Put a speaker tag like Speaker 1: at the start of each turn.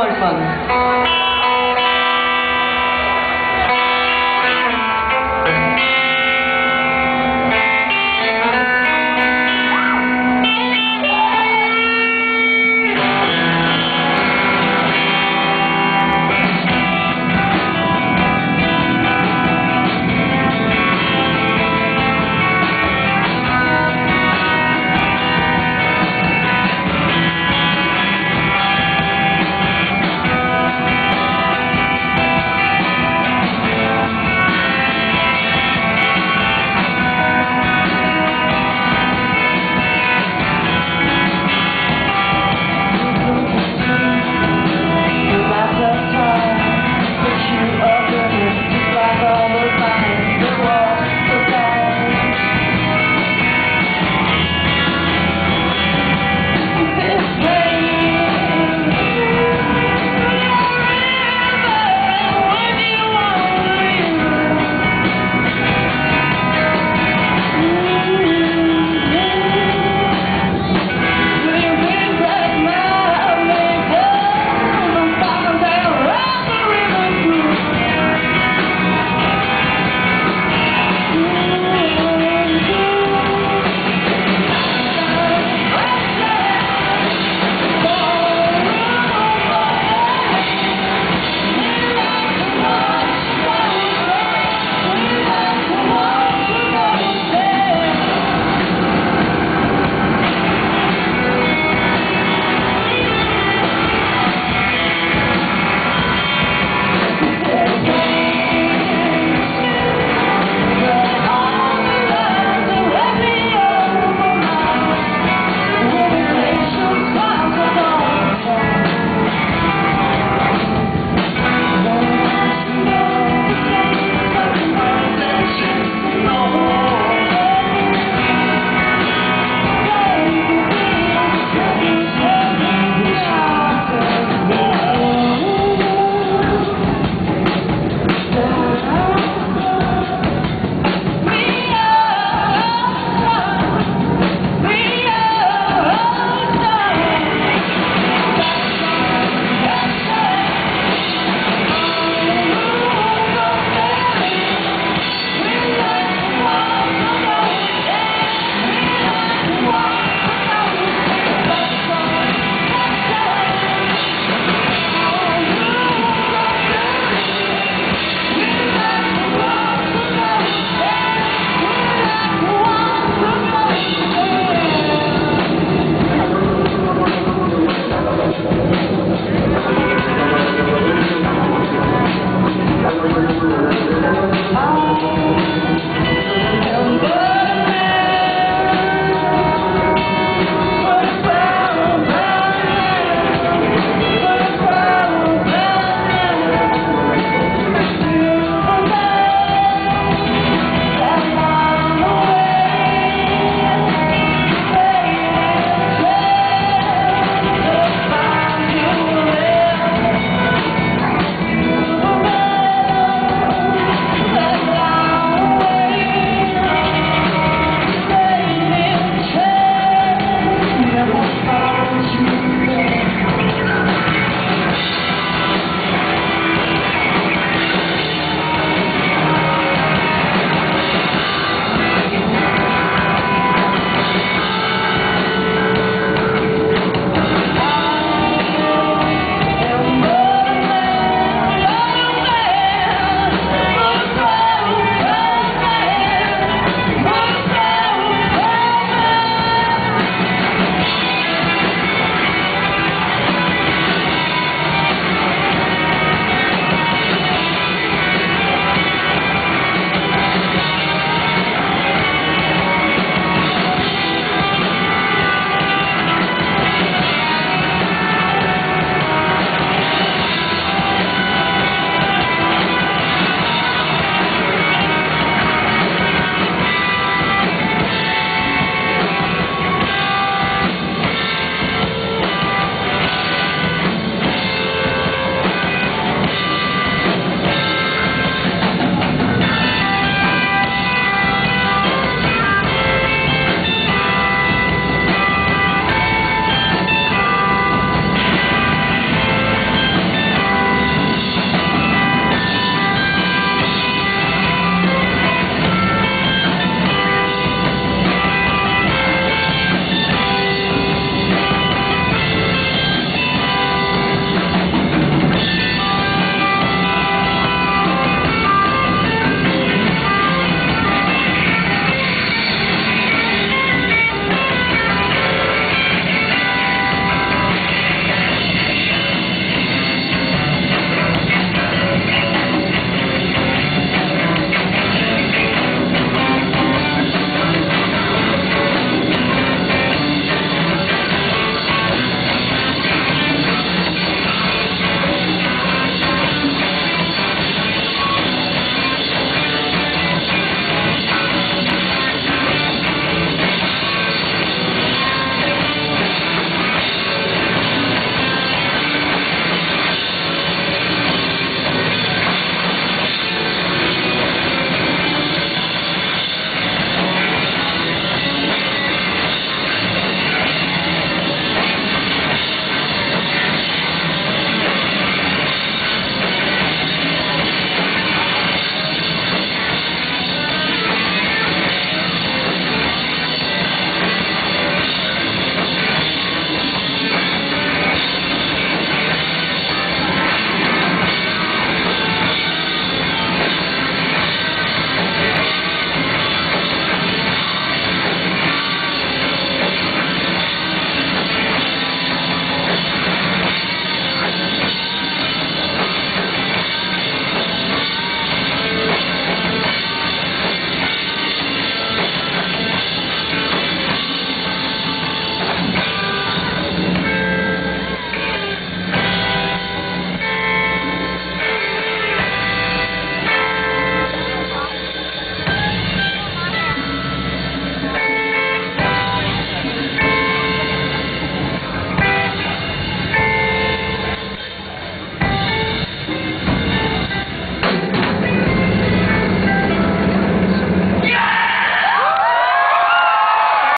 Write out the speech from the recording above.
Speaker 1: Nordman.